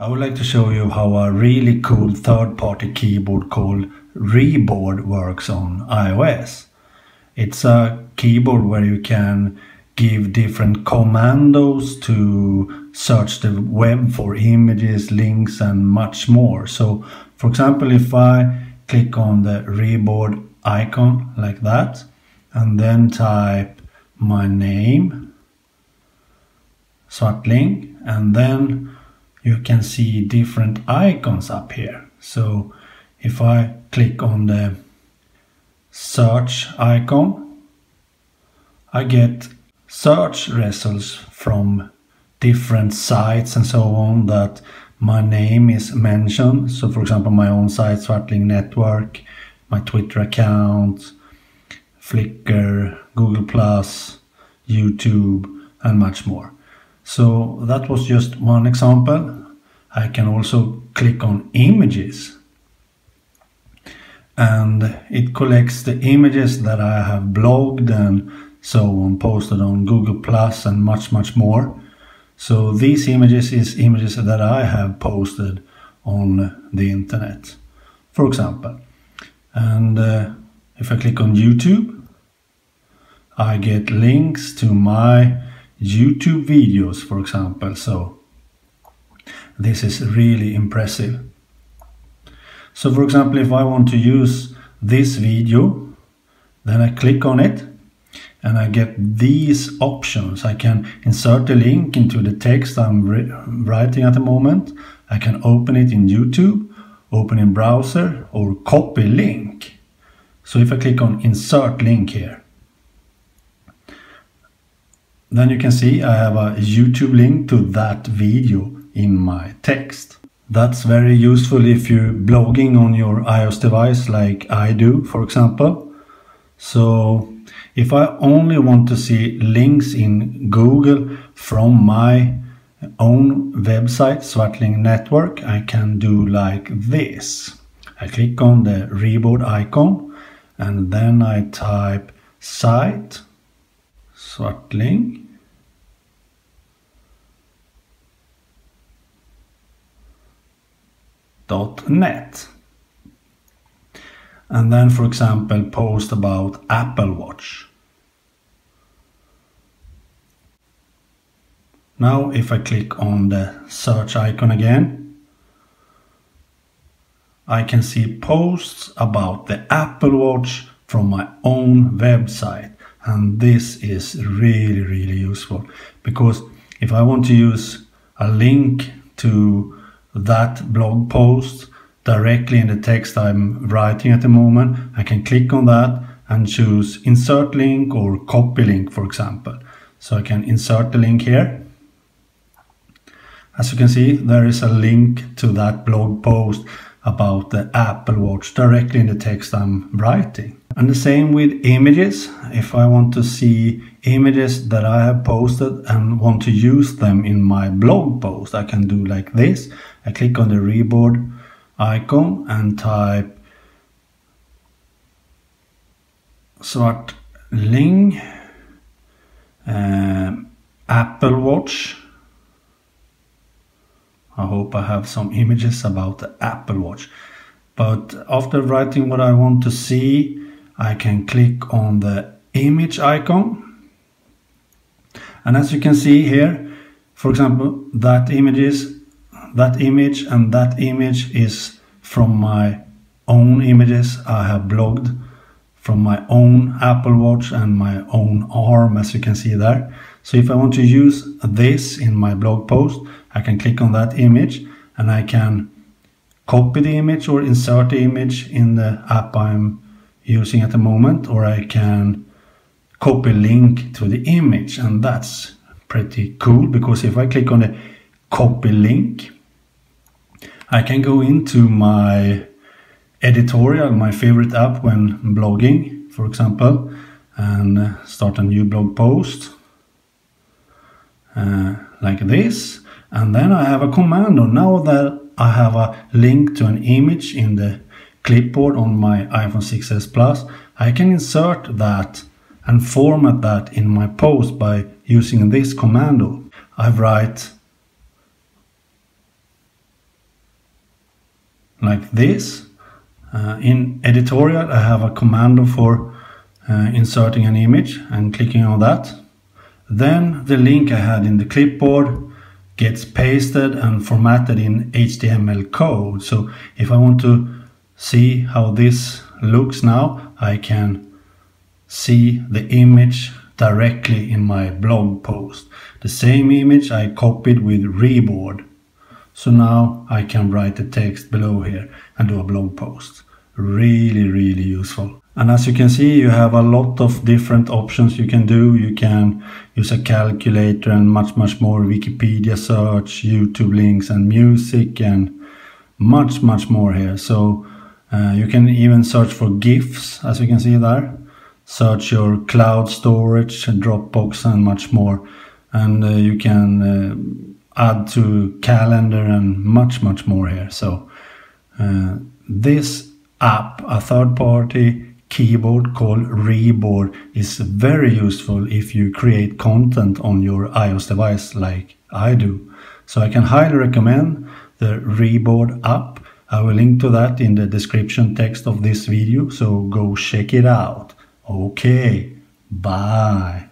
I would like to show you how a really cool third-party keyboard called Reboard works on iOS. It's a keyboard where you can give different commandos to search the web for images, links and much more. So for example, if I click on the Reboard icon like that and then type my name, Svartling, and then you can see different icons up here. So if I click on the search icon, I get search results from different sites and so on that my name is mentioned. So for example, my own site, Svartling Network, my Twitter account, Flickr, Google+, YouTube, and much more. So that was just one example. I can also click on images and it collects the images that I have blogged and so on posted on Google Plus and much much more. So these images is images that I have posted on the internet for example. And uh, if I click on YouTube I get links to my YouTube videos, for example. So this is really impressive. So for example, if I want to use this video, then I click on it and I get these options. I can insert a link into the text I'm writing at the moment. I can open it in YouTube, open in browser or copy link. So if I click on insert link here, then you can see I have a YouTube link to that video in my text. That's very useful if you're blogging on your iOS device like I do, for example. So if I only want to see links in Google from my own website, Svartling Network, I can do like this. I click on the Reboard icon and then I type site Svartling. Net and then for example post about Apple Watch. Now if I click on the search icon again I can see posts about the Apple Watch from my own website and this is really really useful because if I want to use a link to that blog post directly in the text I'm writing at the moment. I can click on that and choose insert link or copy link for example. So I can insert the link here. As you can see there is a link to that blog post about the Apple Watch directly in the text I'm writing and the same with images. If I want to see images that I have posted and want to use them in my blog post, I can do like this. I click on the reboard icon and type Svartling uh, Apple Watch. I hope I have some images about the Apple Watch. But after writing what I want to see, I can click on the image icon. And as you can see here, for example, that image is that image and that image is from my own images I have blogged from my own Apple Watch and my own arm as you can see there. So if I want to use this in my blog post, I can click on that image and I can copy the image or insert the image in the app I'm using at the moment or I can copy link to the image and that's pretty cool because if I click on the copy link I can go into my editorial, my favorite app when blogging for example and start a new blog post uh, like this and then I have a command on now that I have a link to an image in the clipboard on my iPhone 6s Plus, I can insert that and format that in my post by using this commando. I write like this. Uh, in editorial, I have a command for uh, inserting an image and clicking on that. Then the link I had in the clipboard gets pasted and formatted in HTML code. So if I want to see how this looks now, I can see the image directly in my blog post. The same image I copied with Reboard. So now I can write the text below here and do a blog post. Really, really useful. And as you can see, you have a lot of different options you can do. You can use a calculator and much, much more Wikipedia search, YouTube links and music and much, much more here. So uh, you can even search for GIFs, as you can see there. Search your cloud storage, and Dropbox and much more. And uh, you can uh, add to calendar and much, much more here. So uh, this app, a third party keyboard called Reboard is very useful if you create content on your iOS device like I do. So I can highly recommend the Reboard app. I will link to that in the description text of this video, so go check it out. Okay, bye.